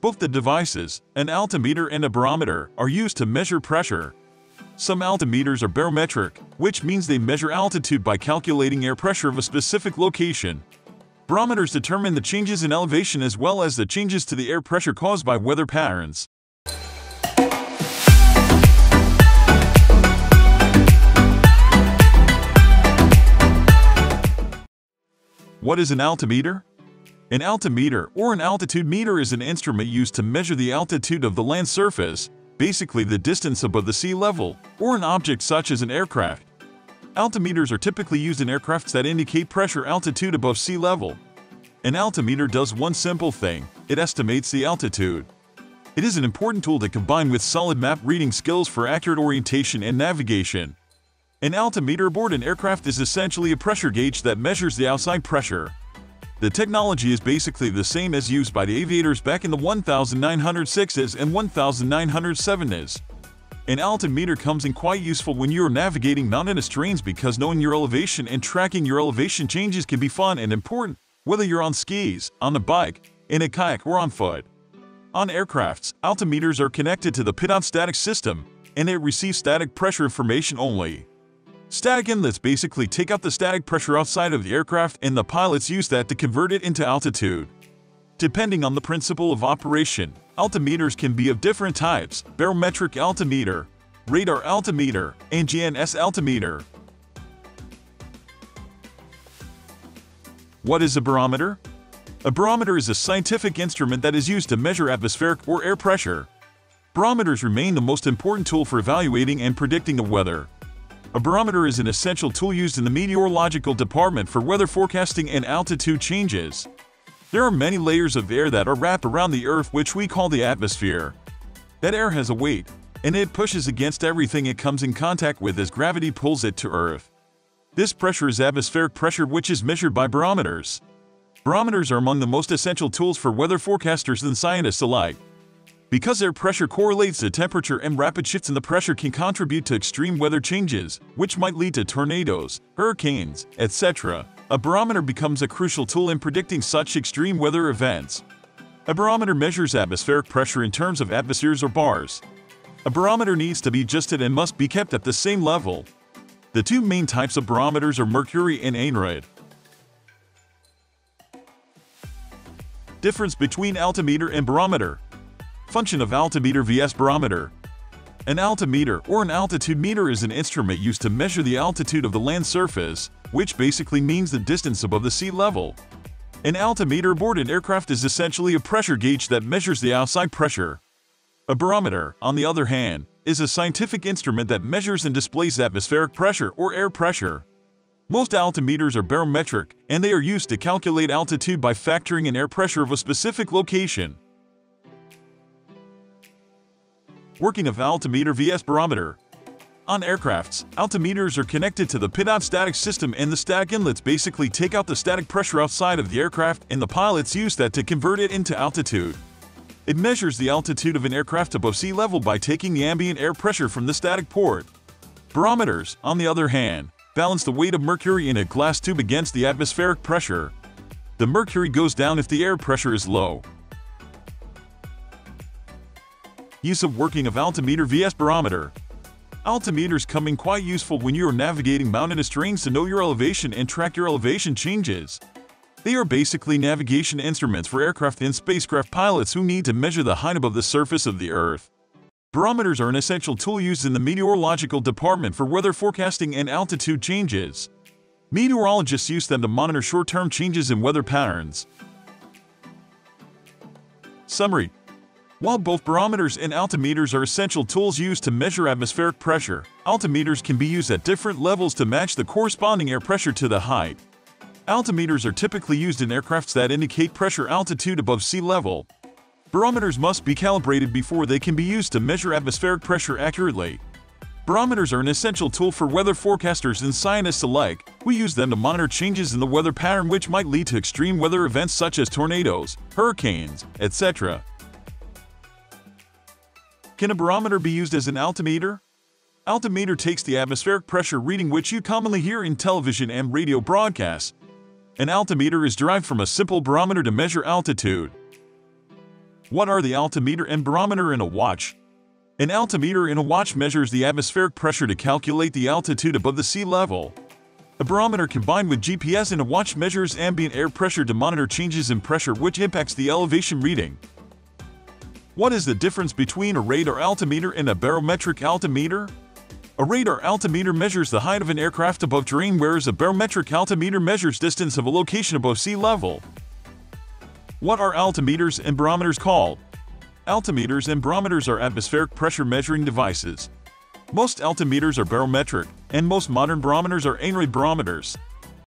Both the devices, an altimeter and a barometer, are used to measure pressure. Some altimeters are barometric, which means they measure altitude by calculating air pressure of a specific location. Barometers determine the changes in elevation as well as the changes to the air pressure caused by weather patterns. What is an altimeter? An altimeter, or an altitude meter is an instrument used to measure the altitude of the land surface, basically the distance above the sea level, or an object such as an aircraft. Altimeters are typically used in aircrafts that indicate pressure altitude above sea level. An altimeter does one simple thing, it estimates the altitude. It is an important tool to combine with solid map reading skills for accurate orientation and navigation. An altimeter aboard an aircraft is essentially a pressure gauge that measures the outside pressure. The technology is basically the same as used by the aviators back in the 1906s and 1907s. An altimeter comes in quite useful when you are navigating mountainous terrains because knowing your elevation and tracking your elevation changes can be fun and important, whether you're on skis, on a bike, in a kayak, or on foot. On aircrafts, altimeters are connected to the pitot static system, and it receives static pressure information only. Static inlets basically take out the static pressure outside of the aircraft and the pilots use that to convert it into altitude. Depending on the principle of operation, altimeters can be of different types, barometric altimeter, radar altimeter, and GNSS altimeter. What is a barometer? A barometer is a scientific instrument that is used to measure atmospheric or air pressure. Barometers remain the most important tool for evaluating and predicting the weather. A barometer is an essential tool used in the meteorological department for weather forecasting and altitude changes. There are many layers of air that are wrapped around the Earth which we call the atmosphere. That air has a weight, and it pushes against everything it comes in contact with as gravity pulls it to Earth. This pressure is atmospheric pressure which is measured by barometers. Barometers are among the most essential tools for weather forecasters and scientists alike. Because air pressure correlates to temperature and rapid shifts in the pressure can contribute to extreme weather changes, which might lead to tornadoes, hurricanes, etc. A barometer becomes a crucial tool in predicting such extreme weather events. A barometer measures atmospheric pressure in terms of atmospheres or bars. A barometer needs to be adjusted and must be kept at the same level. The two main types of barometers are mercury and aneroid. Difference between altimeter and barometer. Function of altimeter vs barometer. An altimeter or an altitude meter is an instrument used to measure the altitude of the land surface, which basically means the distance above the sea level. An altimeter aboard an aircraft is essentially a pressure gauge that measures the outside pressure. A barometer, on the other hand, is a scientific instrument that measures and displays atmospheric pressure or air pressure. Most altimeters are barometric, and they are used to calculate altitude by factoring in air pressure of a specific location. Working of altimeter vs barometer. On aircrafts, altimeters are connected to the pitot static system and the static inlets basically take out the static pressure outside of the aircraft and the pilots use that to convert it into altitude. It measures the altitude of an aircraft above sea level by taking the ambient air pressure from the static port. Barometers, on the other hand, balance the weight of mercury in a glass tube against the atmospheric pressure. The mercury goes down if the air pressure is low. Use of working of altimeter vs barometer. Altimeters come in quite useful when you are navigating mountainous terrains to know your elevation and track your elevation changes. They are basically navigation instruments for aircraft and spacecraft pilots who need to measure the height above the surface of the Earth. Barometers are an essential tool used in the meteorological department for weather forecasting and altitude changes. Meteorologists use them to monitor short-term changes in weather patterns. Summary While both barometers and altimeters are essential tools used to measure atmospheric pressure, altimeters can be used at different levels to match the corresponding air pressure to the height. Altimeters are typically used in aircrafts that indicate pressure altitude above sea level. Barometers must be calibrated before they can be used to measure atmospheric pressure accurately. Barometers are an essential tool for weather forecasters and scientists alike. We use them to monitor changes in the weather pattern which might lead to extreme weather events such as tornadoes, hurricanes, etc. Can a barometer be used as an altimeter? Altimeter takes the atmospheric pressure reading which you commonly hear in television and radio broadcasts an altimeter is derived from a simple barometer to measure altitude. What are the altimeter and barometer in a watch? An altimeter in a watch measures the atmospheric pressure to calculate the altitude above the sea level. A barometer combined with GPS in a watch measures ambient air pressure to monitor changes in pressure which impacts the elevation reading. What is the difference between a radar altimeter and a barometric altimeter? A radar altimeter measures the height of an aircraft above terrain whereas a barometric altimeter measures distance of a location above sea level. What are altimeters and barometers called? Altimeters and barometers are atmospheric pressure measuring devices. Most altimeters are barometric, and most modern barometers are aneroid barometers.